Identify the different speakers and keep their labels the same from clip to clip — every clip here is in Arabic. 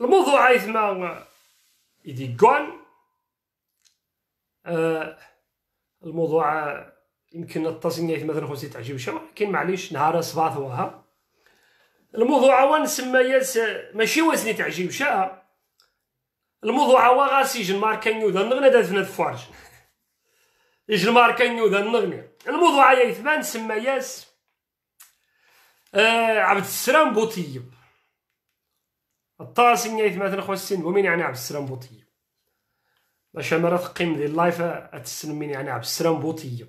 Speaker 1: الموضوع عايثما يدي كون آه الموضوع يمكن التصنيف مثلا خوسي تعجب شو ولكن معليش نهار صباح وها. الموضوع هو نسمى ياس ماشي وزني تعجب شا الموضوع هو غاسي جن ماركان يودا نغنى دات فناد فارج يجن ماركان يودا نغني الموضوع يا ثمان نسمى ياس آه عبد السلام بوطيب الطاسين يا ثمان خوسين ومين يعني عبد السلام بوطيب. باش مرة تقيم ديال اللايف اتسلمين يعني عبد السلام بوطيب.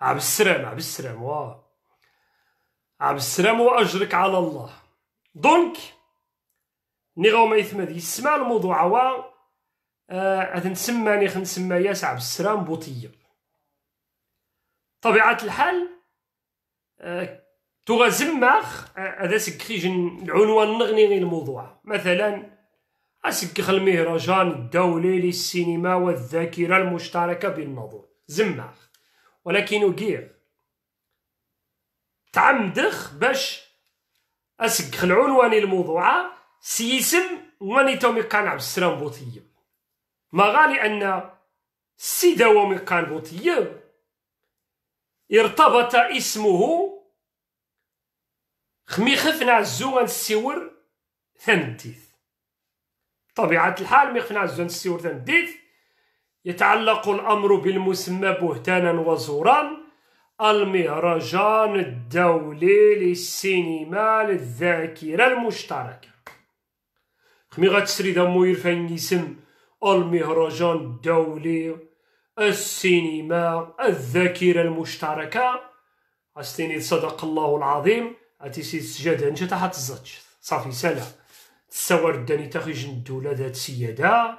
Speaker 1: عبد السلام عبد السلام واه عبد السلام واجرك على الله. دونك ني غاو ما يثمد يسمع الموضوع هو آه نسماني نسمى ياس عبد السلام بوطيب. طبيعة الحال آه توغا زماخ هذا سكريجن العنوان نغني الموضوع. مثلا أسكخ المهرجان الدولي للسينما والذاكرة المشتركة بالنظر. زماخ ولكن وكير تعمدخ باش أسكخ العنوان الموضوع سيسم واني تومي كان عبد السلام بوطيب. ما غالي أن السيدة ومي كان بوطيب. ارتبط اسمه خمي خفنا عزو السور ثمديث طبيعة الحال مي خفنا عزو السور ثمديث يتعلق الأمر بالمسمى بهتانا وزورا المهرجان الدولي للسينما للذاكرة المشتركة. خمي غتسري دمو يرفان يسم المهرجان الدولي السينما الذاكرة المشتركة. أستيني صدق الله العظيم. أتي سيد سجادة نجا تحت الزاتش صافي سلا تصور الداني تخيجن الدولة ذات سيادة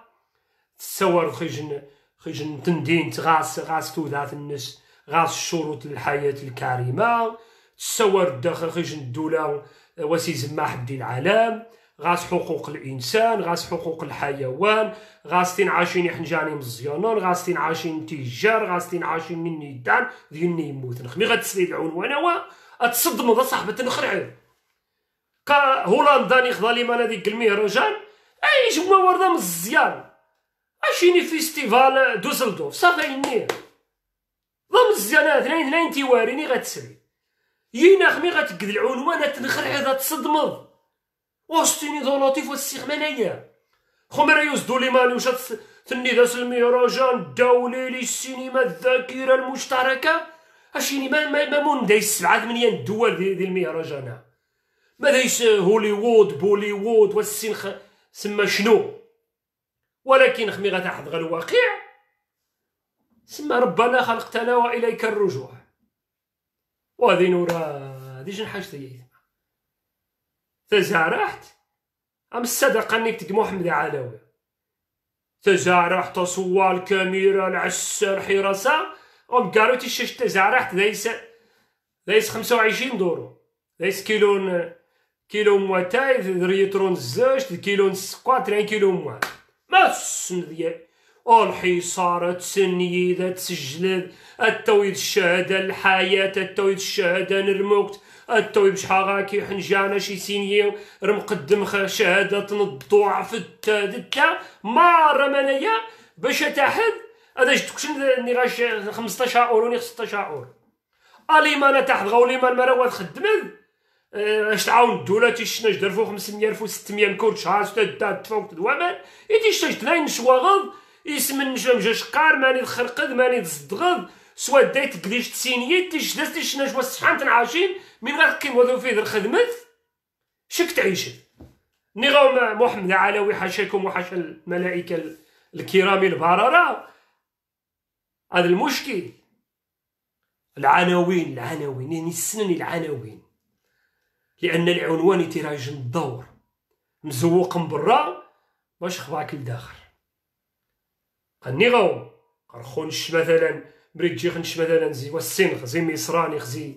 Speaker 1: تصور خيجن خيجن تندين غاس غاس تودات الناس غاس شروط الحياة الكريمة تصور الداخل خيجن الدولة وسي زماح دي العالم غاس حقوق الإنسان غاس حقوق الحيوان غاستين عاشين حنجاني مزيانون غاستين عاشين تجار غاستين عاشين النيدان ديالني يموت نخمي غتسلي العنوان هو اتصدموا صاحبة نخرعين كا هولندا نخضى لي مانا ديك المهرجان أي جوا وردة مزيان. اشيني فيستيفال دوزلدورف صافي ني ضم مزيانات ناين ناين تيواريني غتسري. يينا خمي غتقد العنوان تنخرع هذا تصدمض واستيني ذو لطيف والسيغ منايا خمرا يوزدو لي ماني وش ثني داس المهرجان الدولي للسينما الذاكرة المشتركة. اشيني ما ما ما مون دايس سبعة ثمانية الدول دي, دي المهرجان ما دايس هوليوود بوليوود والسين. سما شنو؟ ولكن خمي غتحضغ الواقع. سما ربنا خلقتنا وإليك الرجوع. وهذه نورا هذه شنو حاجتي تزارحت أم الصدقة نكتك محمد علوي تزارحت صوال الكاميرا العسر حراسة؟ أم قالوا تشش تزارحت دايس دايس خمسة وعشرين دورو. دايس كيلون كيلو مواتاي ريترون زوج كيلو سكوات ترين كيلو موات. ما السن ديال الحصارة تسنيدة تسجلد التويد الشهادة الحياة التويد الشهادة نرموكت. التوي بشحال غاكي حنجانا شي سينيو رمقدم شهادة نضوع في التا مارة منايا باش تحد هذا جتكش غاش 15 اورو ني 16 اورو اليمان تحت غوليمان مرا واد خدمت. اش تعاون الدولة تيشنا جدر فوق 500 الف و 600 كل شهر ستة فوق دوامان يتيشتا جدنا نشواغض اسم نجم جاش قار ماني تخرقد ماني تصدغض سوا دايت قديش تسينيت تيش داس تيش نجوا الصحان تنعاشين. من غير كيم وذو في الخدمت شك تعيش نغاو محمد علوي حاشاكم وحاشا الملائكة الكرام البررة. هذا المشكل. العناوين العناوين يعني السنن العناوين. لأن العنوان تراجن الدور. مزوق من برا باش خباك لداخل. قني غاو. قرخونش مثلا بريد خنش مثلا زي والسنخ زي مصراني زي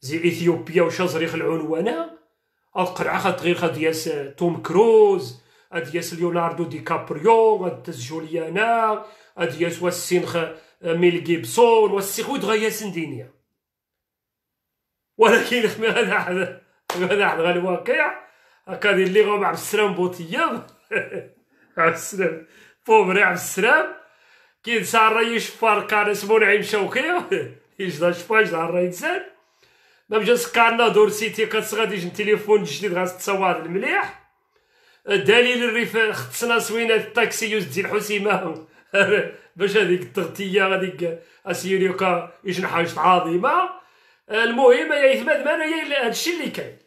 Speaker 1: زي إثيوبيا وشازريخ العنوانا القرعة خد غير خد ياس توم كروز أدياس ليوناردو دي كابريو أدياس جوليانا أدياس والسنخ ميل جيبسون والسيخ ودغياس دينيا ولكن هذا هذا هذا الواقع. هكا دير لي غوم عبد السلام بوطياب. عبد السلام. بوبري عبد السلام. كي سار ريش فار اسمو نعيم شوقي. يجدا شفا يجدا الرئيسان ما مجا سكارنا دور سيتي قد غادي يجي تليفون جديد غاتصور المليح. دليل الريف خصنا سوينا الطاكسي يوز ديال حسيمة. باش هذيك التغطية هذيك اسيريوكا يجن حاجة عظيمه المهم يا يثمد ما هذا الشيء اللي كاين.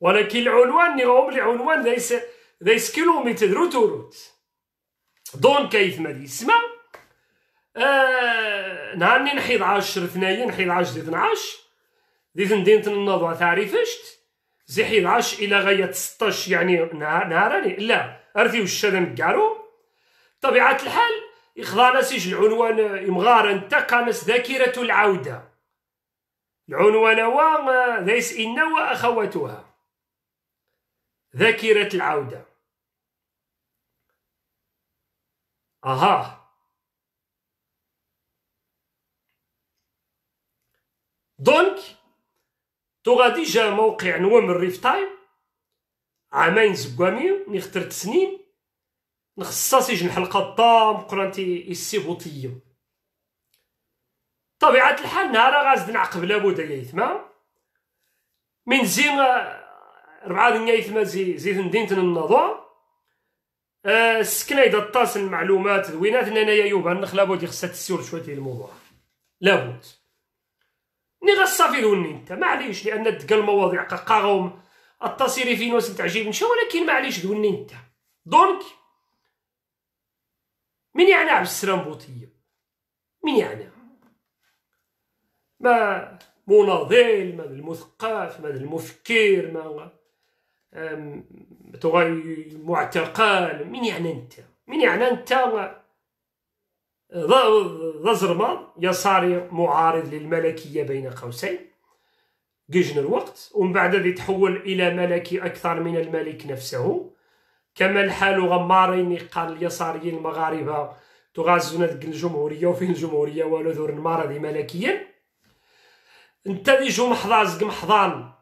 Speaker 1: ولكن العنوان نيغوم العنوان ليس ليس كيلومتر روت روت. دونك يثمد يسمع آه نهارني نحيد عشر ثنايا نحيد عشر دي 12 دي مدينة النضوة تعرفشت زي حيد عشر إلى غاية 16 يعني نهاراني. لا أرثي وش هذا مكارو طبيعة الحال إخضانا سيج العنوان؟ إمغار كانت ذاكرة العودة. العنوان هو ليس إن وأخواتها. ذاكرة العودة. أها. دونك تو غادي جا موقع نوام الريف تايم عامين زكوامي نخترت سنين يجي الحلقة الضام قرانتي السيبوطية طبيعة الحال نهار غازد نعقب لابد يثما من زين ربعة دنيا يثما زي زي مدينة النظام أه إذا طاس المعلومات وينات انايا يوبا النخ لابد خصها تسير شوية الموضوع. لابد. ني غصافي ذوني أنت. معليش لأن تلقى المواضيع قاغهم التصيري في نوس تعجب نشا ولكن معليش ذوني أنت. دونك من يعني عبد السلام بوطية من يعني ما مناضل ما المثقف ما المفكر ما معتقل. من يعني أنت؟ من يعني أنت؟ ذا زرما يساري معارض للملكية بين قوسين. جيجن الوقت ومن بعد يتحول إلى ملكي أكثر من الملك نفسه. كما الحال غمارين قال اليساريين المغاربة تغازون ذيك الجمهورية وفي الجمهورية والو ذور المرض ملكيا انت دي جو محضان.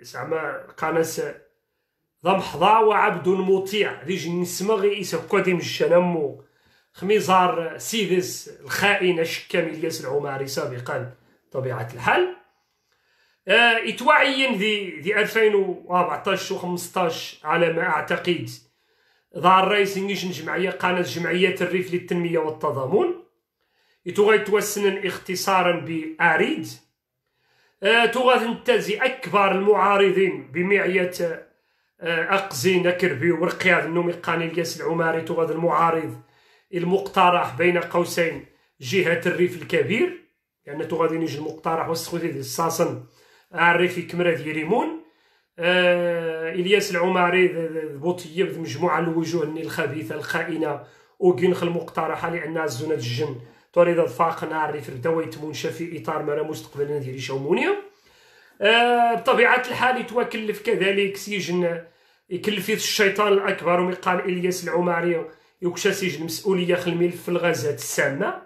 Speaker 1: زعما قانس ذا محضا وعبد مطيع دي جن نسمغي يسكو ديم الشنمو خميزار سيدس الخائن الشكام الياس العماري سابقا. طبيعة الحال. يتوعين ذي ذي 2014 و 15 على ما أعتقد. ظهر رئيس نيشن جمعية قناة جمعية الريف للتنمية والتضامن. يتوغا يتوسن اختصارا بأريد. آه تغا تنتزي أكبر المعارضين بمعية آه أقزي نكربي ورقياد النومي قاني إلياس العماري. تغا المعارض المقترح بين قوسين جهة الريف الكبير لأن غادي نيجي المقترح وسخوتي ديال الساسن. الريف كمرة ريمون. آه إلياس العماري بوطية بمجموعة الوجوه الخبيثة الخائنة وكينخ المقترحة لأنها زونة الجن تريد فاقنا الريف بداو يتمونشا في إطار مرا مستقبلنا ديال شومونيا آه بطبيعة الحال يتوكلف كذلك سجن يكلف الشيطان الأكبر ومقال إلياس العماري يكشاسيج المسؤولية خل الملف الغازات السامة.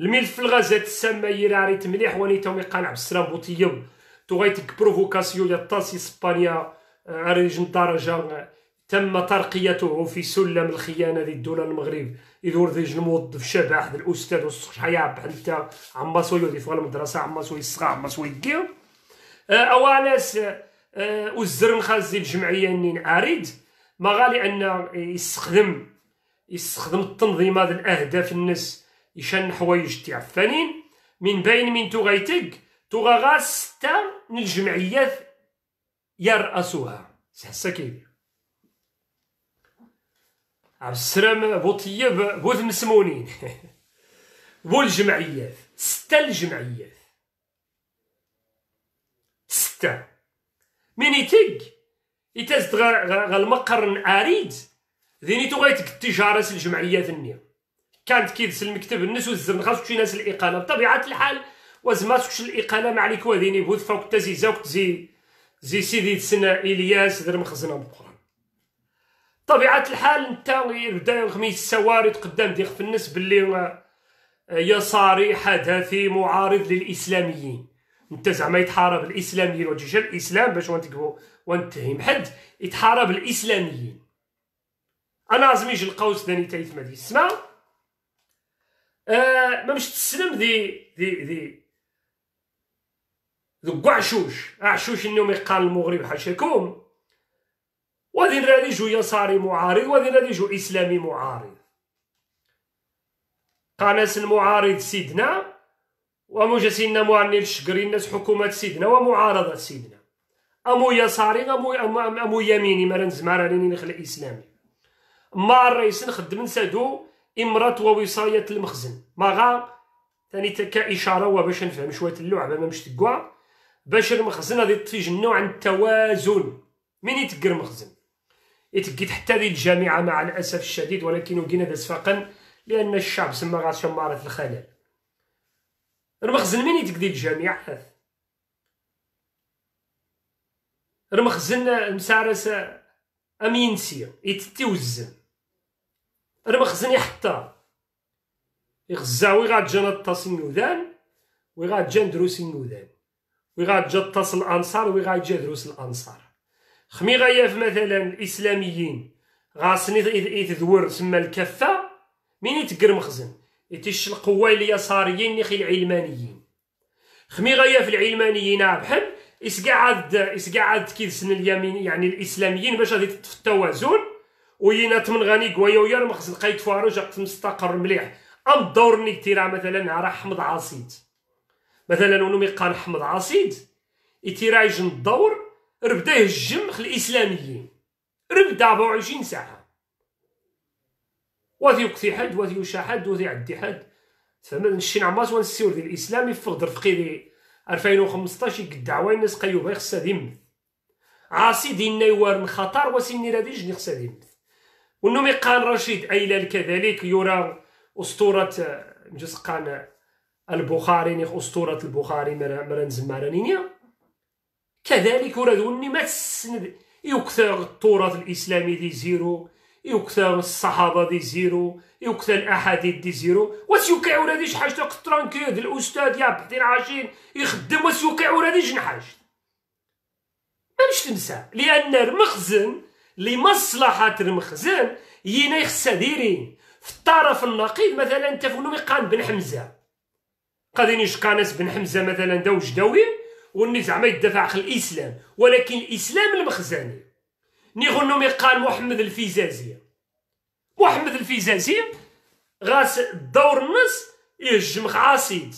Speaker 1: الملف الغازات السامة يراريت مليح ونيتا ويقال عبد السلام بوطيب. تغيتك بروفوكاسيو يا طاسي اسبانيا اريج درجة تم ترقيته في سلم الخيانة ذي الدولة المغرب. إذا ذي الموظف شبح ذي الأستاذ والصحيا بحنتا عما سوي ذي فغل المدرسة عما سوي الصغار عما سوي الكير أواناس وزرن خازي الجمعية نين أريد ما غالي أن يستخدم يستخدم التنظيم هذا الأهداف الناس يشان حوايج تعفانين من بين من تغيتك تغا غا ستة من الجمعيات يرأسها سحسا كيدير. عبد السلام بوطيب بوث مسمونين بو الجمعيات ستة الجمعيات. ستة من يتق يتزد غا المقر اريد ذيني تغيتك التجارة الجمعيات النية. كانت كيدس المكتب الناس والزمن خاصك شي ناس الإقالة. بطبيعة الحال وزماتكش الإقالة ما عليك وذيني بود فوق تزي زوك زي زي سيدي تسنى إلياس در مخزنة بقرآن. طبيعة الحال نتا يبدا خميس السوارد قدام ديخ في الناس باللي آه، يساري حدثي معارض للإسلاميين. انت زعما يتحارب الإسلاميين وجيش الإسلام باش تكبو ونتهم حد يتحارب الإسلاميين. أنا زميج القوس داني تايت ما دي السما آه ما مش تسلم ذي ذي ذي ذو عشوش عشوش انهم يقال المغرب حاشاكم. وذي نرادي جو يساري معارض وذي نرادي جو إسلامي معارض. قناس المعارض سيدنا وموجة سيدنا معني الشقري الناس حكومة سيدنا ومعارضة سيدنا. أمو يساري أمو, أمو, أمو يميني مرن زماراني نخل إسلامي. ما الرئيس نخدم نسادو إمرة ووصاية المخزن. ما غا ثاني كإشارة وباش نفهم شوية اللعبة ما مش تقوى. باش المخزن غادي تفيج النوع عن التوازن. من يتقر المخزن يتقيت حتى ذي الجامعة مع الأسف الشديد ولكن وقينا دسفاقا لأن الشعب سما غا شمارة الخلل. المخزن من يتقدي الجامعة المخزن مسارس أمينسي يتتوزن. المخزن يحطى يغزا وي غاتجا نطاس النوذان وي غاتجا ندروس النوذان. وي غاتجا طاس الأنصار وي غاتجا دروس الأنصار. خمي غاياف مثلا الإسلاميين غاسني يتذور سما الكفة مين يتقر مخزن؟ يتش القوة اليساريين نخي العلمانيين خمي غاياف العلمانيين بحال إسقعد إسقعد كيدسن اليمين يعني الإسلاميين باش غادي في التوازن وينات من غني ويا المخزن قايت فاروج مستقر مليح. أم دور نيكتيرا مثلا راه حمض عصيد مثلا ونو ميقال حمض عصيد يتيرا يجن الدور ربدا يهجم الإسلاميين. ربدا 24 ساعة. وذي يقثي حد وذي يوشا حد وذي يعدي حد فما نشي نعماز ونسيور ديال الإسلام يفقد رفقي 2015 يقد دعوة الناس قيوبا خصها ديم عاصي دينا يوارن خطر وسيني رادي جني خصها ديم ونومي قان رشيد أيلال كذلك يرى أسطورة نجس قان البخاري أسطورة البخاري مران زمارانينيا كذلك ورد وني ما تسند يكثر التراث الإسلامي دي زيرو يكثر الصحابة دي زيرو يكثر الأحاديث دي زيرو. واش يوقع وراديش حاجة ترانكيد الأستاذ يا بحثين عاشين يخدم واش يوقع وراديش نحاج ما مش تنسى لأن المخزن لمصلحة المخزن ينا يخصها ديرين في الطرف النقيض مثلا انت فنو قان بن حمزة. قادين يشقانس بن حمزة مثلا دا وجداوي وني زعما يدافع خل الإسلام ولكن الإسلام المخزني. نيغنو ميقال محمد الفيزازي. محمد الفيزازي غاس دور الناس يهجم عاصيد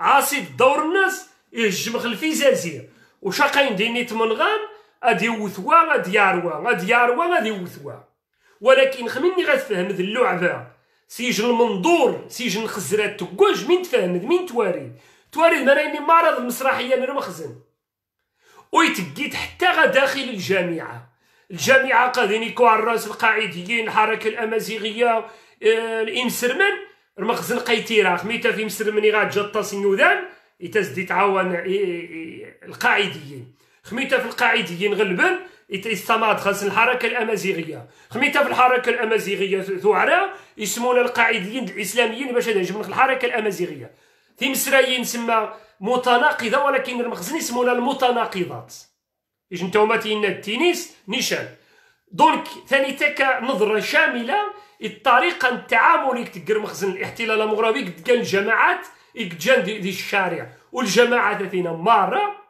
Speaker 1: عاصيد دور الناس يهجم الفيزازي. وشاقين ديني تمنغان غادي يوثوا غادي ياروا غادي ياروا غادي يوثوا ولكن خمني غتفهم ذي اللعبة. سيجن المنظور سيجن خزرات تكوج مين تفهم مين تواري. تواري مريني معرض المسرحيه نرمخزن ويتقيت حتى داخل الجامعة. الجامعة قادين يكون الراس القاعديين الحركة الأمازيغية آه، الامسرمن المخزن قيتيرا خميتا في مسرمني غاد جطا سنودان يتزدي تعاون القاعديين. خميتها في القاعديين غلبا استمرت خاص الحركة الأمازيغية. خميتها في الحركة الأمازيغية ثعراء يسمون القاعديين الإسلاميين باش من الحركة الأمازيغية. في مسرايين سما متناقضة ولكن المخزن يسمونها المتناقضات. إيش نتوما تينا التنس نيشان. دونك ثاني تك نظرة شاملة الطريقة التعامل تقر مخزن الاحتلال المغربي قد الجماعات يجان دي, دي الشارع. والجماعات ثينا مارة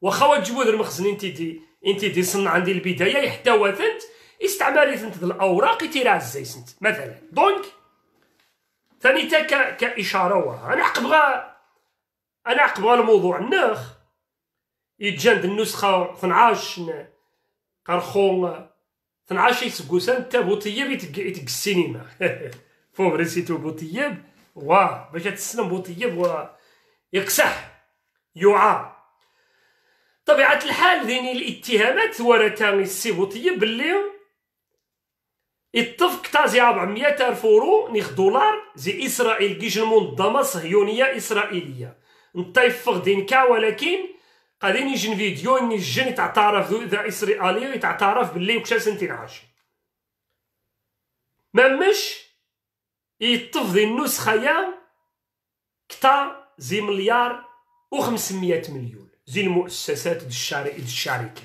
Speaker 1: واخا تجبد المخزن انت دي إنت دي صنع عندي البداية يحتوى ثنت استعمالي ثنت الأوراق تيرا سنت مثلا دونك ثاني تا كإشارة أنا عقبغا أنا عقبغا الموضوع الناخ. يتجاند النسخة 12 قرخون 12 يسقوسان تا بوطيب يتق السينما فوبريسيتو بوطيب واه باش تسلم بوطيب و يقسح يعار طبيعة الحال ذين الاتهامات ورثان السيبوطية باللي اتفق تازي 400 ألف أورو نيخ دولار زي إسرائيل كيش المنظمة صهيونية إسرائيلية. نطيفق دينكا ولكن قادين يجن فيديو اني الجن تعترف ذا إسرائيلي يتعترف باللي وكشا سنتين عاش مامش يطف ذي النسخة يا كتا زي مليار و 500 مليون. زي المؤسسات الشركة.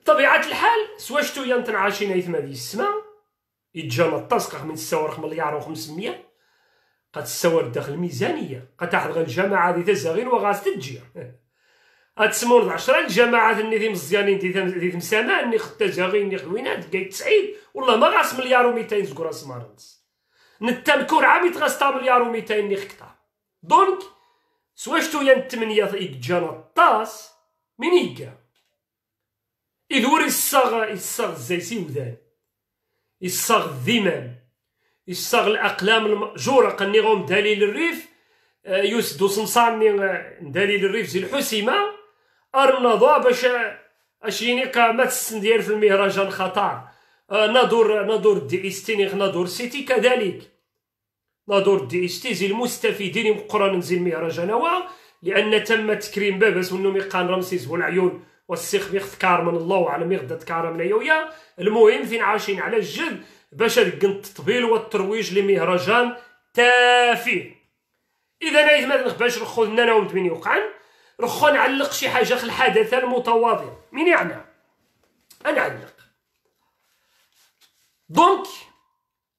Speaker 1: بطبيعة الحال سواجتو ينطن عاشين ايثما دي السما. يتجانا الطاس من السوار مليار و 500 قد السوار داخل الميزانية قد تحضر الجماعة دي تزاغين وغاز تجي هاد سمور 10 الجماعة اللي ذي مزيانين دي تمسامع اللي خد تزاغين اللي خوينات كاي تسعيد. والله ما غاس مليار و 200 زكورا سمارنس. نتمكور عامي تغاستا مليار و 200 ني خكتا دونك سواشتو ين تمنية إيجانا الطاس من إيجا إذ ور يصاغ يصاغ الزيسي وذان. يصاغ الذمام يصاغ الأقلام المأجورة قني غوم دليل الريف آه، يسدو سمصاني دليل الريف زي الحسيمة. أرنضا باش أشيني قامت السندير في المهرجان خطر آه، نادور نادور دي استيني نادور سيتي كذلك. نادور دي استيزي المستفيدين مقرن زي المهرجان لأن تم تكريم بابس ونو ميقان رمسيس والعيون والسيخ ميختكار من الله وعلى ميغدا تكار من يويا. المهم فين عايشين على الجد باش هذيك التطبيل والترويج لمهرجان تافه. إذا أنا ما نخباش رخو لنا أنا ومتمين يوقعن. رخو نعلق شي حاجة في الحدث المتواضع مين يعني؟ أنا علق دونك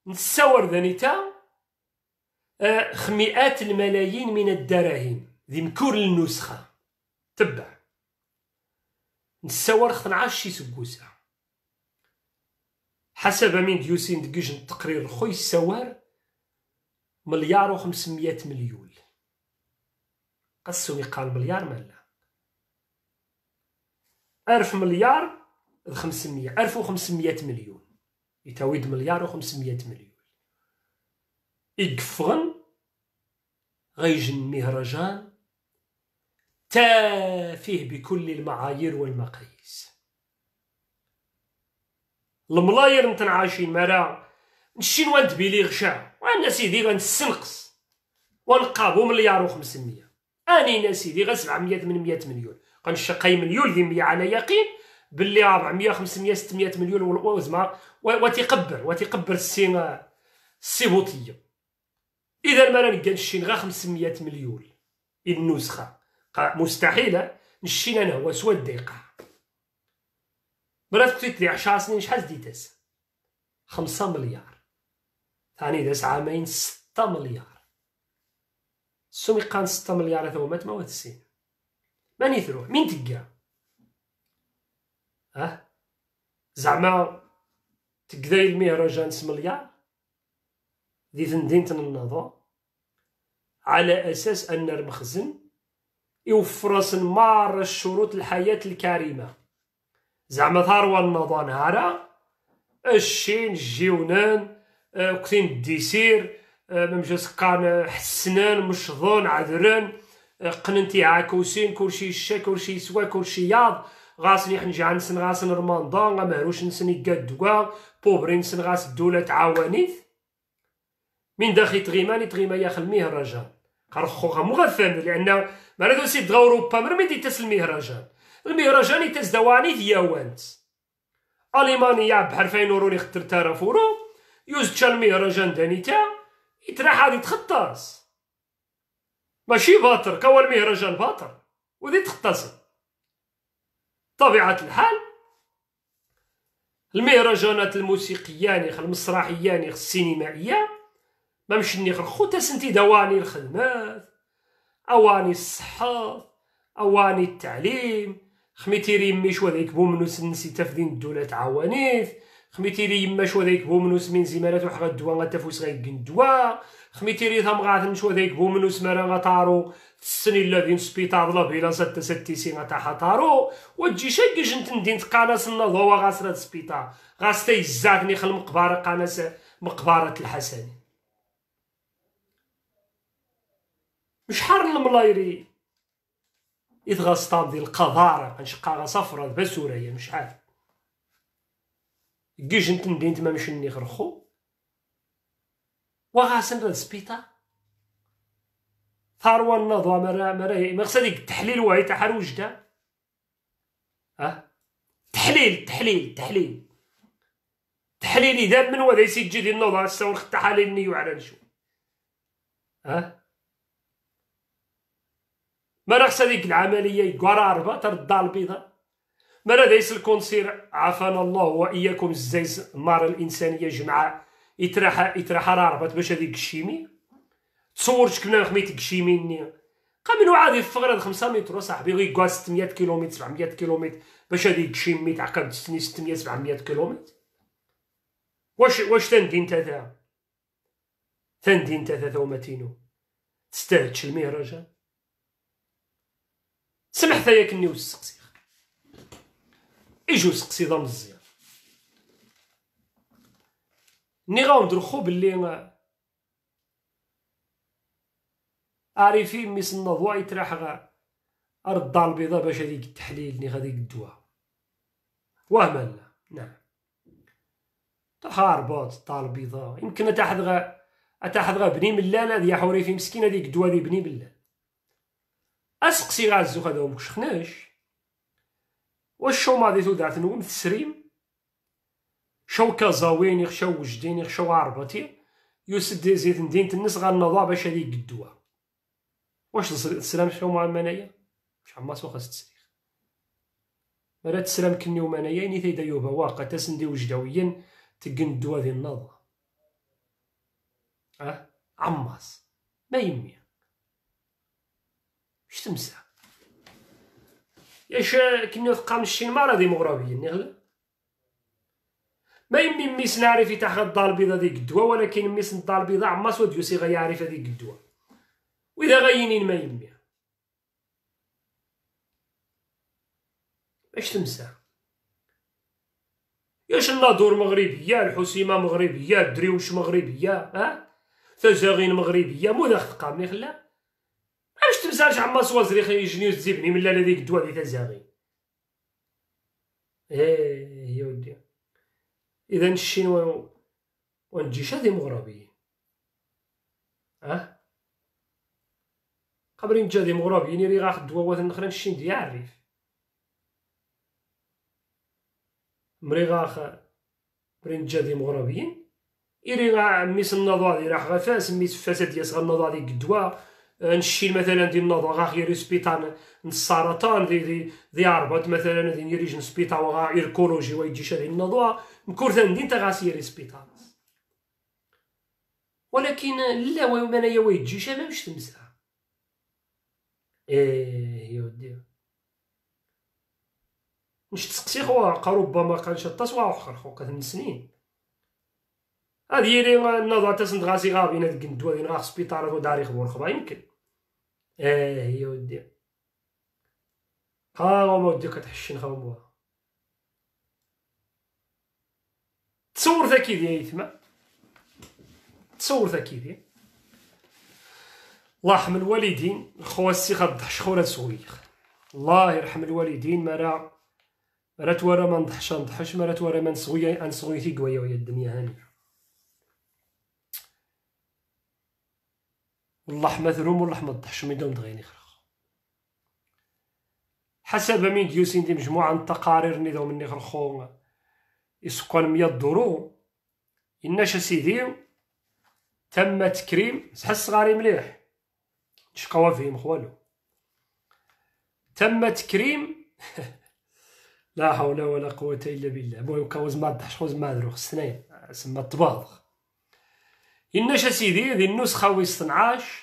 Speaker 1: نتصور ذنيتا آه، خمئات الملايين من الدراهم ذي مكور النسخة تبع. نتصور 12 شي سكوسة. حسب من ديوسين دقيج التقرير خوي السوار مليار و 500 مليون قسم قال مليار مالا ألف مليار خمسمية ألف وخمسمية مليون يتاويد مليار وخمسمية مليون. يقفغن غيجن مهرجان تافه بكل المعايير والمقاييس. الملاير نتن عايشين مرا نشين وانت بيلي غشا وأنا سيدي غنسنقص ونقابو مليار وخمسمية. أني سيدي غا سبعمية ثمنمية مليون. غنشقي مليون ذي مية على يقين باللي 400 500 600 مليون وزما وتيقبر وتيقبر السي السيبوطية. إذا ما نلقى نشين غا 500 مليون. النسخة. مستحيلة. نشين أنا هو سوا الدقيقه كنت لي 10 سنين شحال ديتاس 5 مليار. ثاني داس عامين 6 مليار. سومي قان 6 مليار هذا هو مات موات السين ماني تروح مين تلقى آه زعما تقداي المهرجان مليار؟ دي تندين النظام على أساس أن المخزن يوفر مار الشروط الحياة الكريمة. زعما ثروة النظام هذا الشين الجيونان آه، كثين الديسير آه، ممشى سكان حسنان مشظون عذران آه، قننتي عاكوسين كلشي الشا كلشي سوا كلشي ياض. غاسني حنجي عنسن غاسن رمضان مهروش نسني قدوا بوبرين نسن غاس الدولة تعاونيث من داخل تغيماني تغيما ياخل المهرجان قرخوها مغفل لأن مرادو سيد اوروبا مرمي دي تس المهرجان. المهرجان يتس دواني دياوانت ألمانيا بحرفين وروني خطر تارفورو يوز تشال المهرجان دانيتا. يتراح هادي تخطاس. ماشي باطر كوا المهرجان باطر. ودي تخطاس. طبيعة الحال. المهرجانات الموسيقية المسرحية السينمائية. ما مشني خو تسنتي دواني الخدمات أواني الصحة أواني التعليم. خميتي ري يمي شو ذيك بومنوس نسي تفدين الدولة عوانيث. خميتي ري يما شو ذيك بومنوس من زمالات وحغا الدوا غتفوس غيك الدوا. خميتي ري ثم غاثن شو ذيك بومنوس مرا غطارو السنين الذين سبيطار لا بلا ستة ستيسين غتا حطارو وتجي شاكي جنت ندين تقاناس النظوة غاسرة سبيطار غاستي الزاكني خل مقبارة قاناس مقبارة الحسني شحال الملايري. إذ غاسطان ديال القذارة غنشقا صفرة بسورة هي مشحال كيش انت ندين ما مشني غرخو وغاسن هاد السبيطار ثروة النظوة مرا مرا مقصد التحليل واي تاع وجده آه تحليل تحليل تحليل. تحليل إذا من وذا يسجل النظر السور تحليل نيو على نشوف آه ما ناقص هذيك العملية يقرا ربا ترد البيضاء مالا دايس الكونسير عافانا الله وإياكم الزيز مار الانسانيه جمعاء يتراح يتراح راربات باش هذيك الشيمي. تصور شكلنا خميت كشيميني قام عادي يفغر هاد 5 متر صاحبي غير كوا 600 كيلومتر 700 كيلومتر باش هذيك كشيمي تعقد تستني 600 700 كيلومتر. واش واش تندي انت ذا؟ تندي انت ذا ومتينو تستاهلش المهرجان سمح ثايا كني وسقسي يجو سقسي ضم مزيان ني غاو باللي عارفين ميس النضوى يتراح غا أرد البيضاء باش هذيك التحليل ني هذيك الدواء وهما لا نعم تخاربط طال البيضاء يمكن اتاحد غا اتاحد غا بني ملال هذه حوري مسكين هذيك الدواء دي بني ملال أسقسي غا الزوخ هذا مكشخناش. واش شو ماضي تودعت نون تسريم شو كازاوين يخشو وجدين يخشو عربتي. يسد زيت ندين تنس غا النضا باش هذيك الدواء واش السلام شو مع المنايا واش عما سوق تسريخ مرات السلام كني ومنايا ني تيدا يوبا واقع تسندي وجدويا تقن الدواء ذي النظر. أه؟ عماس. ما يمي اش تمسح؟ ياش كني تقام الشين مرة ديموغرافيا نغلا ما يمي ميس نعرف يتاخد الدار البيضاء ديك الدواء ولكن ميس الدار البيضاء عماس وديوسي غيعرف هذيك الدواء. وإذا غينين ما يمي. اش تمسح؟ ياش الناظور مغربية؟ الحسيمة مغربية الدريوش مغربية ها؟ تزاغين مغربية مو داخل تقامني خلا؟ علاش تمسالش عما سوازري يجني تزيبني من لا ديك الدواء دي تزاغين إيه يا ودي إذا الشين ونجيش هذه مغربيين. ها قبرين جا ديموغرافيين يري غاخد دواوات النخرين الشين دي يعرف مريغاخ برنجا ديموغرافيين إيري غا ميس النضا دي راح غفاس ميس فاسد دياس غا النضا دي قدوا. نشيل مثلا دي النضا غا خيري سبيطان السرطان دي دي دي عربات مثلا دي نيريج نسبيطا وغا إيركولوجي ويجي شادي النضا مكورثان دين تا سيري سبيطان. ولكن لا ومنايا ويجي شا مش تمسح إيه يا ودي. مش تسقسي خو ربما كان شطاس واخر خو كثن سنين. هادي يلي النظر تسند غاسي غابين هاد الكندوا دين غا سبيطار وداري خبور خبا يمكن. آه يا ودي. ها ما ودي كتحشن خا تصور ذا كيدي يا يتما تصور ذا كيدي الله يرحم الوالدين. خواسي خدح شخورة سويخ الله يرحم الوالدين. مرا مرا تورا ما نضحش نضحش. مرا تورا ما نسوي في قوية ويا الدنيا هانية. والله ما ثروم نضحش ما يدوم دغيني خرخ حسب من ديوسين دي مجموعة من التقارير نيدو مني خرخو يسكن مية درو إناش سيدي تم تكريم حس غاري مليح. شقوا فيهم خوالو. تم تكريم لا حول ولا قوة إلا بالله. المهم كوز ما ضحش خوز ما دروخ سنين سما الطباخ إنش سيدي ذي النسخة ويستنعاش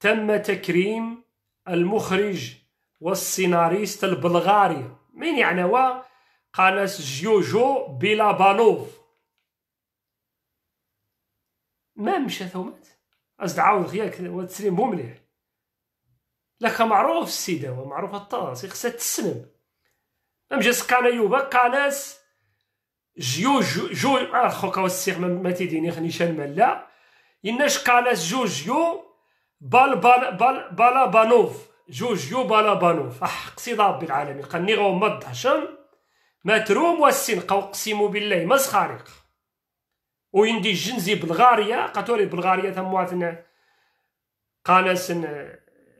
Speaker 1: تم تكريم المخرج والسيناريست البلغاري. من يعني هو؟ قناة جيوجو بيلابانوف. ما مشى ثومات أزد عاود خياك وتسليم بو مليح. لك معروف السيدة معروف الطاس خصها تسلم مجا سكانا يوبا؟ كاناس جيو جو جو آه خوكا ما تيديني خني شان مالا. يناش كاناس جو جيو بال بال بال بالا بانوف. جو جيو بالا بانوف. أح قصيدة ربي العالمين. قني غو مد هشام. ما تروم والسين قسموا بالله. مسخارق ويندي جنزي بلغاريا. قاتوري بلغاريا ثمواتنا قاناس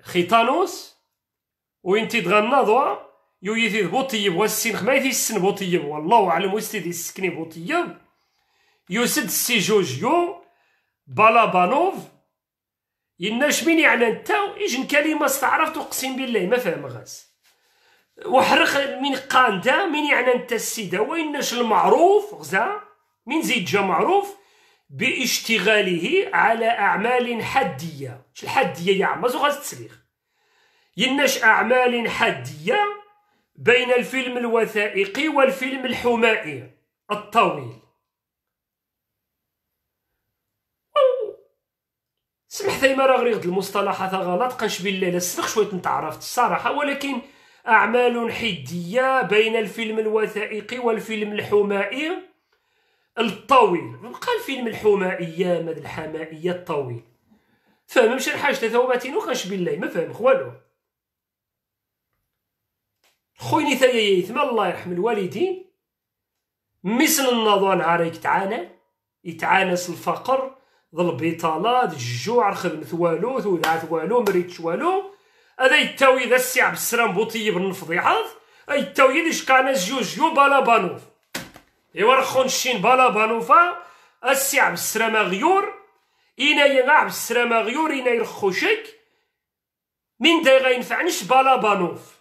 Speaker 1: خيطانوس وينتي دغا ضوا يو يثيد بوطيب والسين خمايثي السن بوطيب والله أعلم وستيدي السكني بوطيب. يوسد السي جوجيو بالابانوف يناش مين يعني انت يجن كلمة استعرفت اقسم بالله ما فاهم غاز وحرق من قاندا من يعني انت السيدة وينش المعروف غزا من زيد جا معروف باشتغاله على أعمال حدية. ش الحدية يا عم زو غاز تسليخ. ينش أعمال حدية بين الفيلم الوثائقي والفيلم الحمائي الطويل. سمح ما راه غير المصطلحات غلط. قنش بالله لسخ شوية نتعرفت الصراحة ولكن أعمال حدية بين الفيلم الوثائقي والفيلم الحمائي الطويل. بقى الفيلم الحمائيه مد الحمائيه الطويل. فهم مش الحاجة ثوباتين وكنش بالله ما فهم والو خويني ثايا يثم الله يرحم الوالدين. مثل النظر نهار يتعانى يتعانس الفقر ذا البطالة الجوع خدمت والو ثوذعت والو مريتش والو. هذا يتاوي ذا السي السلام بوطيب النفضيحات يتاوي ذي شكانا جوجيو بالا بانوف. إوا رخون الشين بالا بانوفا. السي السلام غيور. إنا يغا عبد السلام غيور إنا يرخوشك من دا غينفعنيش بالا بانوف.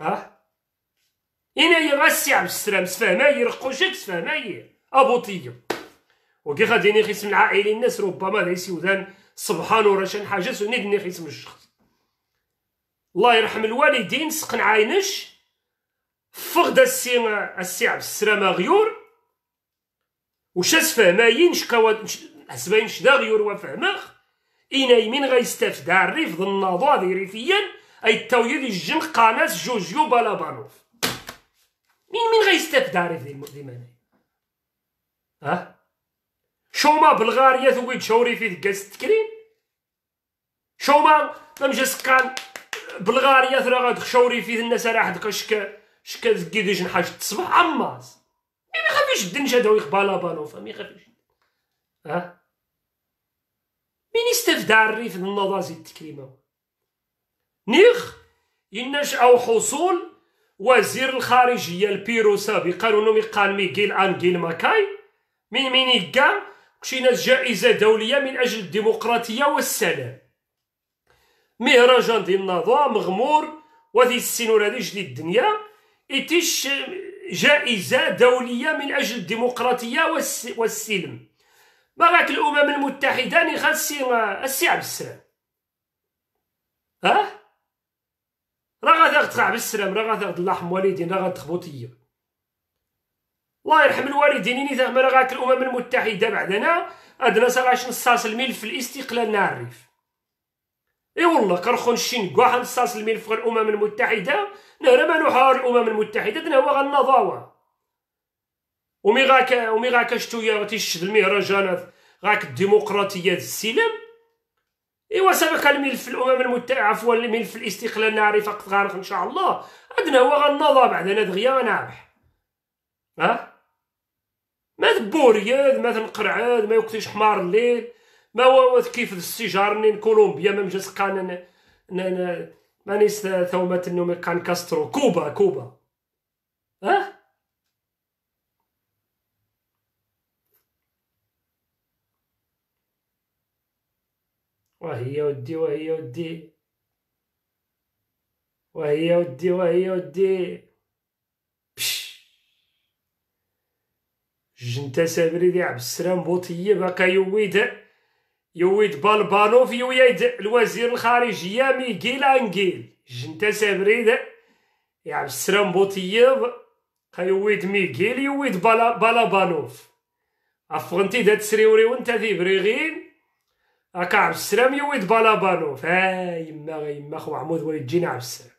Speaker 1: ها إنا يغا السي عبد السلام سفهماي يرخوشك سفهماي أبو طيب وكي غادي نيخي اسم العائلي الناس ربما ذا يسيودان سبحان ورشان حاجة سوني نيخي اسم الشخص الله يرحم الوالدين سقن عاينش فقد السي السي عبد السلام غيور وشاس فهماين شكاوات حسباين شدا غيور وفهمخ إنا يمين غيستافد الريف الناضو ذي ريفيا أي التويد الجن قاناس جوجيو بالابانوف مين مين غيستافد ذي ماني؟ ها؟ شوما بلغاريا ثويد شوري في ثقاس تكرين شوما ممجا سكان بلغاريا ثرا غاد فيه الناس راه حد شكا شكا زكيديش نحاج تصبح عماز مي خافيش الدنجا داو يخبالا بانو فمي خافيش ها؟ مين يستفدع الريف النظازي التكريمة نيخ ينش أو حصول وزير الخارجية البيرو سابقا ونومي قال ميغيل انجيل ماكاي من مين يقال كشينا جائزة دولية من أجل الديمقراطية والسلام. مهرجان ديال النضوى مغمور وهذه السنورة هذه جديد الدنيا إتيش جائزة دولية من أجل الديمقراطية والسلم. باغاك الأمم المتحدة ني خاصي السي عبد السلام. ها؟ راه غادي عبد السلام راه غادي الله يرحم والدين راه غتخبطيه الله يرحم الوالدين ني ثم راه الأمم المتحدة بعدنا ادنا سغاش نصاص الملف الاستقلال نعرف. إي والله كرخون الشين كاع نصاص الملف في الأمم المتحدة نهر ما نحاور الأمم المتحدة دنا هو غنضاوى ومي غاك ومي غاك تيشد المهرجانات غاك الديمقراطية السلم إيوا سبق الملف الأمم المتحدة عفوا الملف الاستقلال نعرف فقط غارق إن شاء الله. ادنا هو غنضا بعدنا دغيا نابح. ها؟ ما بورياد ما تنقرعاد ما يوكتيش حمار الليل. ما هو كيف السيجار نين كولومبيا ما مجاز كان مانيس ثومة انه كان كاسترو. كوبا كوبا. ها؟ وهي ودي وهي ودي. وهي ودي وهي ودي. جنتا سابري عبد السلام بوطية باكا يويد يويد بالبانوف يويد الوزير الخارجية ميغيل انجيل جنتا سابري يا عبد السلام بوطية يويد ميغيل يويد بالا بالابانوف عفغنتي دا تسريوري وانت ذي بريغين. هاكا عبد السلام يويد بالابانوف ها يما يما خو عمود ويجينا عبد السلام.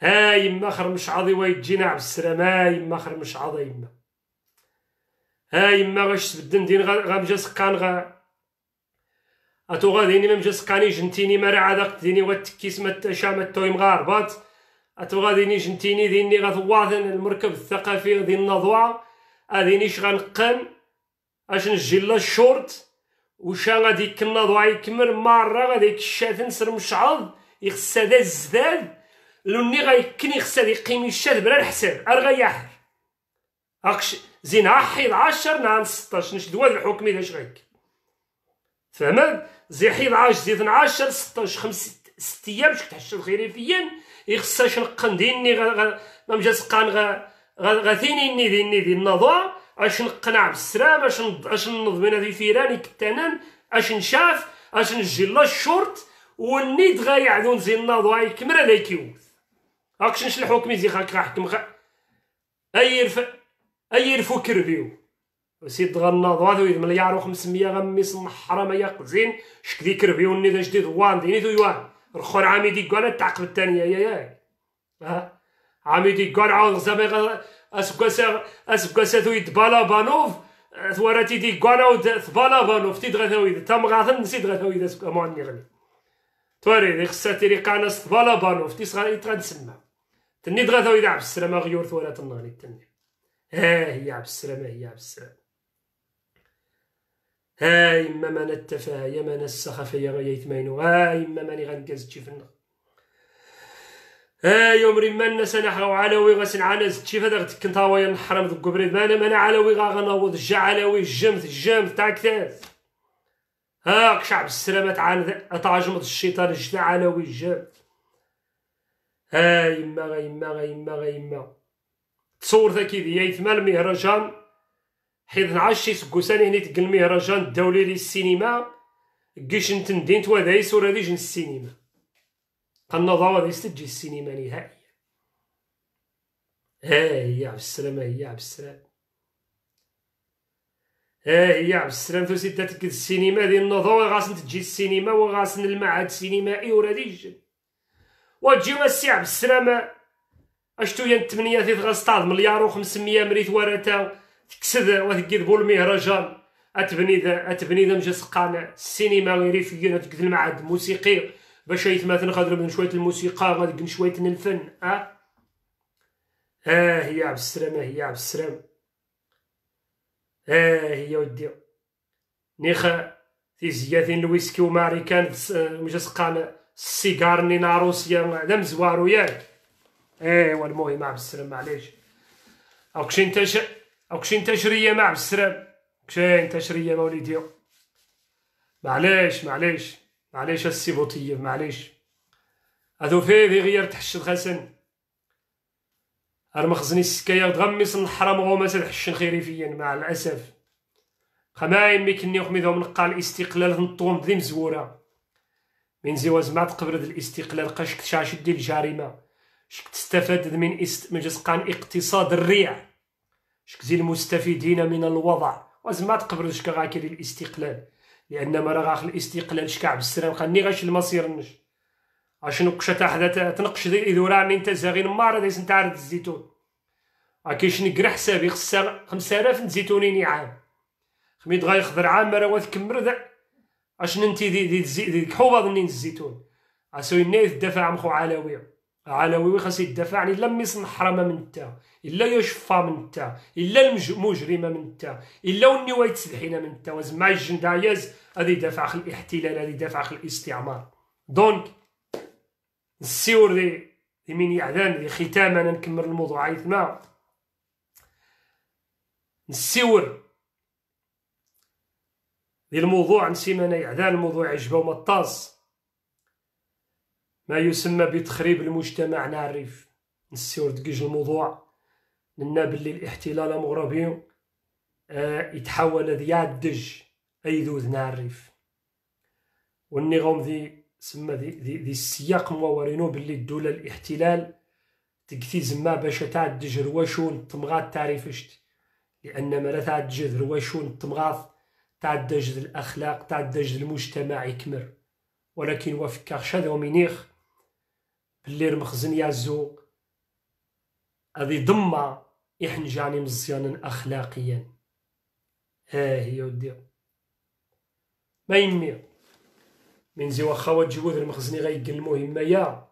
Speaker 1: ها يما خرمش عضي ويجينا عبد السلام. ها يما خرمش عضي يما ها يما غاش تبدل دين غا سكان غا أتو غاديني ما مجا سكاني جنتيني ما راه عاد ديني واتكيس ما تشا تويم غاربات أتو غاديني جنتيني ديني غاثواثن المركب الثقافي ديال النضوع ادينيش غنقن اش نجي لا الشورت وشا غادي النضوع يكمل مرة غادي كشات نسر مشعض يخص هذا الزداد لوني غيكني يخص هذا يقيم الشاد بلا الحساب ارغياحر اكش زين حيض عشر نعم ستاش نشدوا هذا الحكم إذا شغيك فهمت؟ زي حيض عشر زيد عشر ستاش خمس ست أيام باش تحشر خيريفيا يخصها نقن ديني ما مجا سقان غا ني ديني دي النظام اش نقنع بالسلام اش اش نض بين هذه فيراني كتانن اش نشاف اش نجي لا الشرط والنيد غا يعدون زي النظام هاي كمرة ذا كيوث هاكش نشلحو كميزي خاك حكم خا أي رف أي رفو كربيو. وسيد غناض هذا ويد مليار و 500 غميس محرمة يا قزين. شك ذي كربيو ني ذا جديد وان ديني ذو يوان رخور عامي دي قانا تعقب الثانية يا يا. ها؟ عامي دي قال عاود زعما اسكوسا اسكوسا ذو يدبالا بانوف ثوارتي دي قانا ود ثبالا بانوف تيد غاثويد تام غاثن نسيت غاثويد اسكو معني غني تواري ذي خصاتي ري قانس ثبالا بانوف تيس غنسمى تني دغا عبد السلام غيور ثورات النغني تني ها هي عبد السلام هي عبد السلام ها إما من التفاهة يا من السخف يا غيث مينو ها إما من غنكز تشيفنا يوم رمان سنحو علوي غسن عنز تشيف هذا كنت هاوي نحرم ذو قبريد مانا مانا علوي غا غنوض. الجا علوي الجمث الجمث تاع كثاث ها شعب السلامة عن أتعجمت الشيطان الجدا علوي الجمث ها يما غا يما غا يما غا يما. تصور ذاكي دي يثما المهرجان. حيث نعشي سكوسان هني تقل المهرجان الدولي للسينما. كيش نتندين تودا يسور هذيش السينما. قلنا ضاوة يستجي السينما نهائيا. ها هي عبد السلام هي عبد السلام. ها هي عبد السلام. تو سيداتك السينما ديال النضوة غاسن تجي السينما وغاسن المعهد السينمائي وراديش وتجي السي عبد السلام أشتو ين تمنية غاستاد مليار و 500 مريت ورثة تكسد وتكذبو المهرجان أتبني ذا أتبني ذا مجا السينما ريفيين تكذب المعهد الموسيقي. باش يتماثل خاطر من شوية الموسيقى غادي شوية الفن آه آه هي عبد السلام هي عبد السلام. آه هي ودي. نيخا في زياثين الويسكي وماريكان مجا سقان السيجار ني ناروسيا ذا مزوارو ياك. ايوا المهم عبد السلام معليش. أو كشي انت أو كشي انت شريه مع عبد السلام. كشي انت شريه موليدي معليش معليش. معليش السي بوطيب معليش. هذو فيه غير تحشد خسن المخزني السكاية تغمس الحرام غوما تحشن خيري فيا مع الأسف. خما يمي كني وخمي ذو من قال استقلال نطوم ذي مزورة. من زواز ما تقبرد الاستقلال قاش تشاش ديال الجريمة. شك تستفاد من است... من قان اقتصاد الريع. شك زي المستفيدين من الوضع. وزما تقبرد شك غاكي الاستقلال. لأن ما راه الاستقلال شكع بالسلام خلني غاش المصير نش. أشنو كشا تحدث تنقش ذي إذا راني انت زاغين مار ديس عارف الزيتون. اكيش نقرا حسابي خصها 5000 زيتونين عام. خميد يخضر عام راه تكمر ذا اش ننتي دي دي, دي, دي حوض نين الزيتون أسوي نيت دفع مخو علوي علوي خاص يدافع يعني لم يصن حرمة من تا. إلا يشفى من تا إلا المجرمه من تا إلا وني تسلحينا من تا وزما الجندايز هذه دافع خل الاحتلال هذه دافع خل الاستعمار. دونك نسيور لي من لي ختاما نكمل الموضوع عيثما نسيور ديال الموضوع نسيما يعذان الموضوع عجبه ومطاس ما يسمى بتخريب المجتمع نعرف. نسيور دقيج الموضوع. لنا باللي الاحتلال مغربي آه يتحول ذي الدج اي ذوذ نعرف والنظام ذي سما ذي, ذي, ذي السياق مورينو باللي الدولة الاحتلال تكثي زما باش تعدج رواشون تمغات تعرفشت لأن ما لا تعدج رواشون تمغاط تعدج الأخلاق تعدج المجتمع يكمر. ولكن وفكر شاد ومنيخ باللي المخزن يعزو هذه ضمة إحنجاني مزيانا أخلاقيا. ها هي ودي. ما يمي. من زي واخا وجبوذ المخزني غيقل المهمة يا.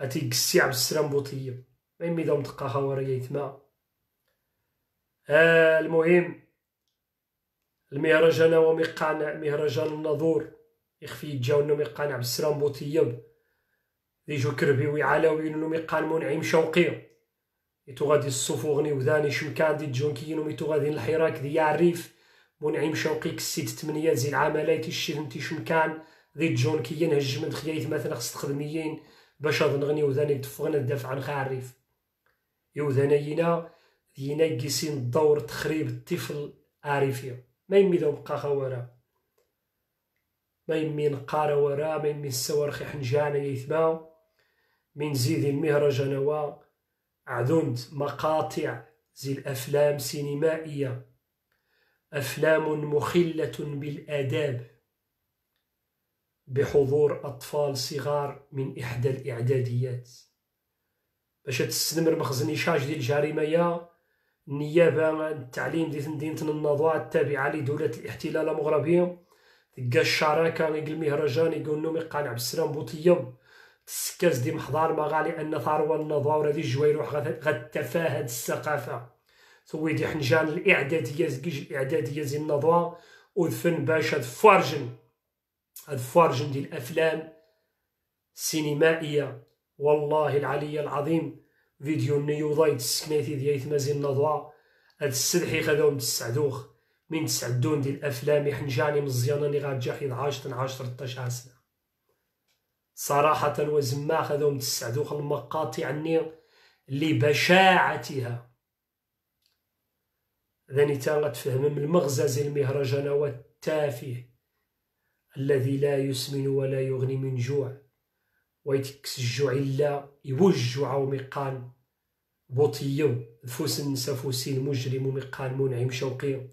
Speaker 1: هاتي قسي عبد السلام بوطيب. ما يمي دوم تقا خواري يتما. آه المهم. المهرجان ومقان مهرجان النظور. يخفي يتجاونا مقان عبد السلام بوطيب. جو كربي ويعلاوي نو مقان منعم شوقي. يتو غادي الصفوغني وذاني شمكان دي جونكيين وميتو غادي الحراك دي عريف منعم شوقي كسيت تمنية زي العملات الشيرنتي شمكان ذي جونكيين هجمت خيايت مثلا خص تخدميين باش هاد نغني وذاني تفغنا الدافع عن خارف يوذانينا ينا يقيسين الدور تخريب الطفل عارفيا ما يمي ذو بقا خوارا ما يمي نقارا ورا ما يمي السوارخي حنجانا يثما من زيد المهرجان عذنت مقاطع زي الأفلام سينمائية. أفلام مخلة بالآداب. بحضور أطفال صغار من إحدى الإعداديات. باش تستمر مخزن إشاج ديال الجريمة يا النيابة التعليم ديال مدينة النضوع التابعة لدولة الاحتلال المغربي. تلقى الشراكة يقول المهرجان يقول نومي قانع بالسلام بوطية. تسكاز دي محضار مغالي أن ثروة النضوع ورادي الجويروح غتفاهد الثقافة ثويدي حنجان الإعدادية الإعدادية ديال النضوة ودفن باش هاد فارجن هاد فارجن ديال الأفلام سينمائية. والله العلي العظيم. فيديو نيوضايد السكنيتي ديال ثمازين النضوة هاد السدحي خداهم تسعدوخ. من تسعدون ديال الافلام يحنجاني مزيانة ني غاتجا حيد 10 12 13 سنة. صراحة وزما خذوهم تسعدوخ المقاطع النير لبشاعتها ذاني تا غتفهم من المغزى زي المهرجان والتافه الذي لا يسمن ولا يغني من جوع. ويتكس الجوع إلا يوجع ومقان بوطيو فوس النسا فوسي المجرم مقان منعم شوقي.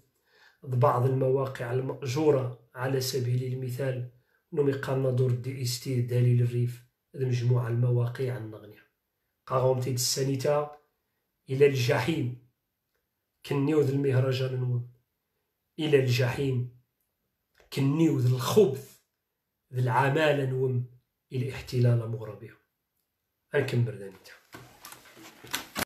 Speaker 1: بعض المواقع المأجورة على سبيل المثال. نمقان دور دي استي دليل الريف مجموعة المواقع النغنية قاغوم تيد السانيتا إلى الجحيم. كنيوذ المهرجان نوم إلى الجحيم. كنيوذ الخبث. ذي العمالة نوم إلى احتلال مغربية. أنكمل ذلك